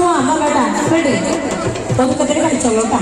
പോവാ കേട്ടാ റെഡി പതുക്കത്തിൽ കളിച്ചോളൂ കേട്ടാ